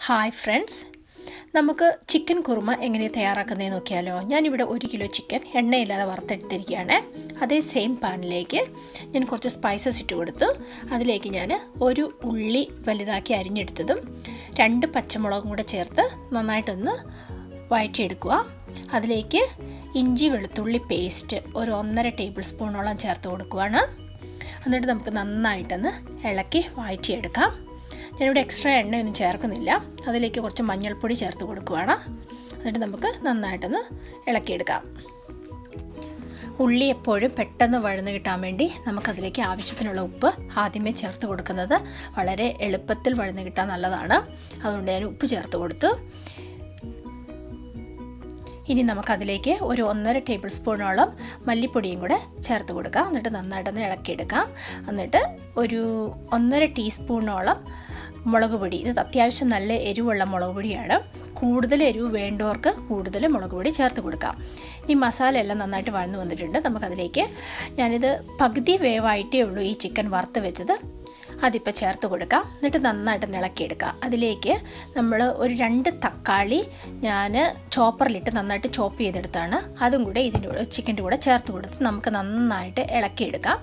Hi friends നമുക്ക് chicken kurma എങ്ങനെ തയ്യാറാക്കുന്നതെന്ന് നോക്കിയാലോ? ഞാനിവിടെ ഒരു കിലോ ചിക്കൻ എണ്ണയില്ലാതെ വറുത്തെടുത്തിരിക്കുകയാണ്. അതേ സെയിം പാനിലേക്ക് ഞാൻ കുറച്ച് സ്പൈസസ് ഇട്ട് കൊടുത്തു. അതിലേക്ക് ഞാൻ ഒരു ഉള്ളി വലുതാക്കി അരിഞ്ഞെടുത്തതും രണ്ട് പച്ചമുളകും കൂടെ ചേർത്ത് നന്നായിട്ടൊന്ന് വഴറ്റിയെടുക്കുക. അതിലേക്ക് ഇഞ്ചി വെളുത്തുള്ളി പേസ്റ്റ് ഒരു ഒന്നര ടേബിൾ സ്പൂണോളം ചേർത്ത് കൊടുക്കുവാണ്. എന്നിട്ട് നമുക്ക് നന്നായിട്ടൊന്ന് ഇളക്കി വഴറ്റിയെടുക്കാം. ഞാനിവിടെ എക്സ്ട്രാ എണ്ണയൊന്നും ചേർക്കുന്നില്ല. അതിലേക്ക് കുറച്ച് മഞ്ഞൾപ്പൊടി ചേർത്ത് കൊടുക്കുവാണ്. എന്നിട്ട് നമുക്ക് നന്നായിട്ടൊന്ന് ഇളക്കിയെടുക്കാം. ഉള്ളി എപ്പോഴും പെട്ടെന്ന് വഴന്ന് കിട്ടാൻ വേണ്ടി നമുക്കതിലേക്ക് ആവശ്യത്തിനുള്ള ഉപ്പ് ആദ്യമേ ചേർത്ത് കൊടുക്കുന്നത് വളരെ എളുപ്പത്തിൽ വഴന്ന് കിട്ടാൻ നല്ലതാണ്. അതുകൊണ്ട് ഞാൻ ഉപ്പ് ചേർത്ത് കൊടുത്തു. ഇനി നമുക്കതിലേക്ക് ഒരു ഒന്നര ടേബിൾ സ്പൂണോളം മല്ലിപ്പൊടിയും കൂടെ ചേർത്ത് കൊടുക്കാം. എന്നിട്ട് നന്നായിട്ടൊന്ന് ഇളക്കിയെടുക്കാം. എന്നിട്ട് ഒരു ഒന്നര ടീസ്പൂണോളം മുളക് പൊടി. ഇത് അത്യാവശ്യം നല്ല എരിവുള്ള മുളക് പൊടിയാണ്. കൂടുതൽ എരിവ് വേണ്ടവർക്ക് കൂടുതൽ മുളക് പൊടി ചേർത്ത് കൊടുക്കാം. ഈ മസാല എല്ലാം നന്നായിട്ട് വഴന്നു വന്നിട്ടുണ്ട്. നമുക്കതിലേക്ക് ഞാനിത് പകുതി വേവായിട്ടേ ഉള്ളൂ ഈ ചിക്കൻ വറുത്ത് വെച്ചത്. അതിപ്പോൾ ചേർത്ത് കൊടുക്കുക എന്നിട്ട് നന്നായിട്ട് നിളക്കിയെടുക്കുക അതിലേക്ക് നമ്മൾ ഒരു രണ്ട് തക്കാളി ഞാൻ ചോപ്പറിലിട്ട് നന്നായിട്ട് ചോപ്പ് ചെയ്തെടുത്താണ്. അതും കൂടെ ഇതിന്റെ കൂടെ ചിക്കന്റെ കൂടെ ചേർത്ത് കൊടുത്ത് നമുക്ക് നന്നായിട്ട് ഇളക്കിയെടുക്കാം.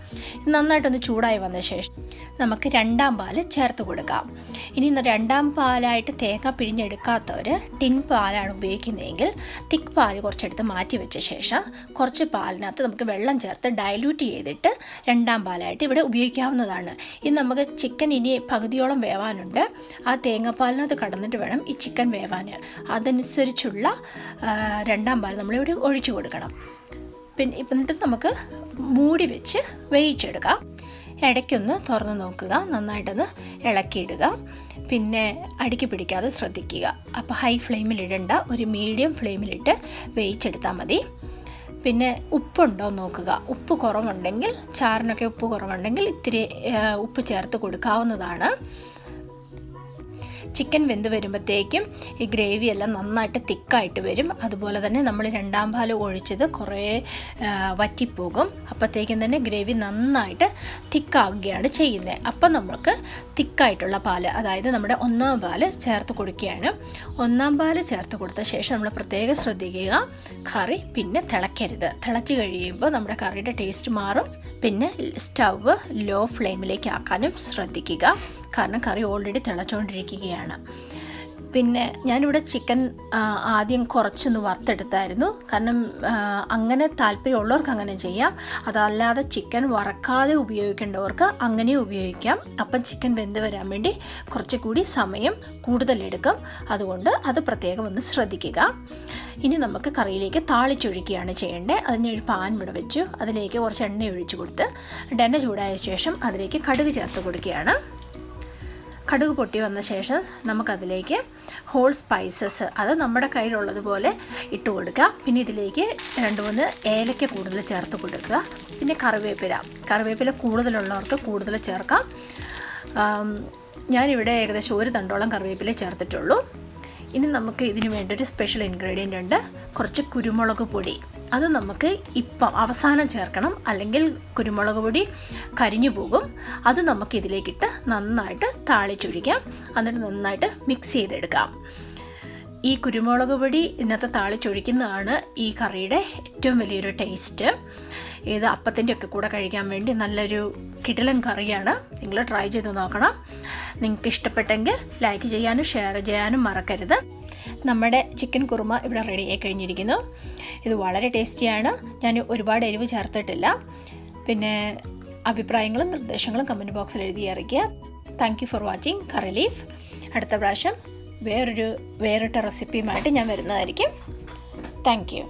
നന്നായിട്ടൊന്ന് ചൂടായി വന്ന ശേഷം നമുക്ക് രണ്ടാം പാൽ ചേർത്ത് കൊടുക്കാം. ഇനി രണ്ടാം പാലായിട്ട് തേങ്ങ പിഴിഞ്ഞെടുക്കാത്തവർ ടിൻ പാലാണ് ഉപയോഗിക്കുന്നതെങ്കിൽ തിക്ക് പാൽ കുറച്ചെടുത്ത് മാറ്റി വെച്ച ശേഷം കുറച്ച് പാലിനകത്ത് നമുക്ക് വെള്ളം ചേർത്ത് ഡയലൂട്ട് ചെയ്തിട്ട് രണ്ടാം പാലായിട്ട് ഇവിടെ ഉപയോഗിക്കാവുന്നതാണ്. ഇത് നമുക്ക് ചിക്കൻ ഇനി പകുതിയോളം വേവാനുണ്ട്. ആ തേങ്ങാപ്പാലിനകത്ത് കടന്നിട്ട് വേണം ഈ ചിക്കൻ വേവാൻ അതനുസരിച്ചുള്ള രണ്ടാം പാൽ നമ്മളിവിടെ ഒഴിച്ചു കൊടുക്കണം. പിന്നെ ഇപ്പം എന്നിട്ട് നമുക്ക് മൂടി വെച്ച് വേവിച്ചെടുക്കാം. ഇടയ്ക്കൊന്ന് തുറന്ന് നോക്കുക. നന്നായിട്ടൊന്ന് ഇളക്കിയിടുക. പിന്നെ അടുക്കി പിടിക്കാതെ ശ്രദ്ധിക്കുക. അപ്പോൾ ഹൈ ഫ്ലെയിമിലിടേണ്ട ഒരു മീഡിയം ഫ്ലെയിമിലിട്ട് വേവിച്ചെടുത്താൽ മതി. പിന്നെ ഉപ്പുണ്ടോ നോക്കുക. ഉപ്പ് കുറവുണ്ടെങ്കിൽ ചാറിനൊക്കെ ഉപ്പ് കുറവുണ്ടെങ്കിൽ ഇത്തിരി ഉപ്പ് ചേർത്ത് കൊടുക്കാവുന്നതാണ്. ചിക്കൻ വെന്ത് വരുമ്പോഴത്തേക്കും ഈ ഗ്രേവി എല്ലാം നന്നായിട്ട് തിക്കായിട്ട് വരും. അതുപോലെ തന്നെ നമ്മൾ രണ്ടാം പാൽ ഒഴിച്ചത് കുറേ വറ്റിപ്പോകും. അപ്പോഴത്തേക്കും തന്നെ ഗ്രേവി നന്നായിട്ട് തിക്കാവുകയാണ് ചെയ്യുന്നത്. അപ്പം നമുക്ക് തിക്കായിട്ടുള്ള പാൽ അതായത് നമ്മുടെ ഒന്നാം പാൽ ചേർത്ത് കൊടുക്കുകയാണ്. ഒന്നാം പാൽ ചേർത്ത് കൊടുത്ത ശേഷം നമ്മൾ പ്രത്യേകം ശ്രദ്ധിക്കുക. കറി പിന്നെ തിളയ്ക്കരുത്. തിളച്ച് കഴിയുമ്പോൾ നമ്മുടെ കറിയുടെ ടേസ്റ്റ് മാറും. പിന്നെ സ്റ്റവ് ലോ ഫ്ലെയിമിലേക്ക് ആക്കാനും ശ്രദ്ധിക്കുക. കാരണം കറി ഓൾറെഡി തിളച്ചുകൊണ്ടിരിക്കുകയാണ് പിന്നെ ഞാനിവിടെ ചിക്കൻ ആദ്യം കുറച്ചൊന്ന് വറുത്തെടുത്തായിരുന്നു. കാരണം അങ്ങനെ താല്പര്യമുള്ളവർക്ക് അങ്ങനെ ചെയ്യാം. അതല്ലാതെ ചിക്കൻ വറക്കാതെ ഉപയോഗിക്കേണ്ടവർക്ക് അങ്ങനെ ഉപയോഗിക്കാം. അപ്പം ചിക്കൻ വെന്ത് വരാൻ വേണ്ടി കുറച്ചുകൂടി സമയം കൂടുതലെടുക്കും. അതുകൊണ്ട് അത് പ്രത്യേകം ഒന്ന് ശ്രദ്ധിക്കുക. ഇനി നമുക്ക് കറിയിലേക്ക് താളിച്ചൊഴിക്കുകയാണ് ചെയ്യേണ്ടത്. അതിന് ഒരു പാൻ ഇവിടെ വെച്ചു. അതിലേക്ക് കുറച്ച് എണ്ണ ഒഴിച്ചു കൊടുത്ത് എണ്ണ ചൂടായ ശേഷം അതിലേക്ക് കടുക് ചേർത്ത് കൊടുക്കുകയാണ്. കടുക് പൊട്ടി വന്ന ശേഷം നമുക്കതിലേക്ക് ഹോൾ സ്പൈസസ് അത് നമ്മുടെ കയ്യിലുള്ളതുപോലെ ഇട്ട് കൊടുക്കുക പിന്നെ ഇതിലേക്ക് രണ്ട് മൂന്ന് ഏലക്ക കൂടുതൽ ചേർത്ത് കൊടുക്കുക. പിന്നെ കറിവേപ്പില. കറിവേപ്പില കൂടുതലുള്ളവർക്ക് കൂടുതൽ ചേർക്കാം. ഞാനിവിടെ ഏകദേശം ഒരു തണ്ടോളം കറിവേപ്പില ചേർത്തിട്ടുള്ളൂ. ഇനി നമുക്ക് ഇതിന് വേണ്ടി ഒരു സ്പെഷ്യൽ ഇൻഗ്രീഡിയന്റ് ഉണ്ട്. കുറച്ച് കുരുമുളക് പൊടി. അത് നമുക്ക് ഇപ്പം അവസാനം ചേർക്കണം. അല്ലെങ്കിൽ കുരുമുളക് പൊടി കരിഞ്ഞു പോകും. അത് നമുക്ക് ഇതിലേക്കിട്ട് നന്നായിട്ട് താളിച്ചൊഴിക്കാം. എന്നിട്ട് നന്നായിട്ട് മിക്സ് ചെയ്തെടുക്കാം. ഈ കുരുമുളക് പൊടി ഇതിനകത്ത് താളിച്ചൊഴിക്കുന്നതാണ് ഈ കറിയുടെ ഏറ്റവും വലിയൊരു ടേസ്റ്റ് ഇത് അപ്പത്തിന്റെ ഒക്കെ കൂടെ കഴിക്കാൻ വേണ്ടി നല്ലൊരു കിടിലൻ കറിയാണ്. നിങ്ങൾ ട്രൈ ചെയ്ത് നോക്കണം. നിങ്ങൾക്ക് ഇഷ്ടപ്പെട്ടെങ്കിൽ ലൈക്ക് ചെയ്യാനും ഷെയർ ചെയ്യാനും മറക്കരുത്. നമ്മുടെ ചിക്കൻ കുറുമ ഇവിടെ റെഡി ആയി കഴിഞ്ഞിരിക്കുന്നു. ഇത് വളരെ ടേസ്റ്റിയാണ് ഞാൻ ഒരുപാട് എരിവ് ചേർത്തിട്ടില്ല. പിന്നെ അഭിപ്രായങ്ങളും നിർദ്ദേശങ്ങളും കമന്റ് ബോക്സിൽ എഴുതി അറിയിക്കുക. Thank you for watching curry leaf അടുത്ത പ്രാവശ്യം വേറൊരു വേറിട്ട റെസിപ്പിയുമായിട്ട് ഞാൻ വരുന്നതായിരിക്കും. Thank you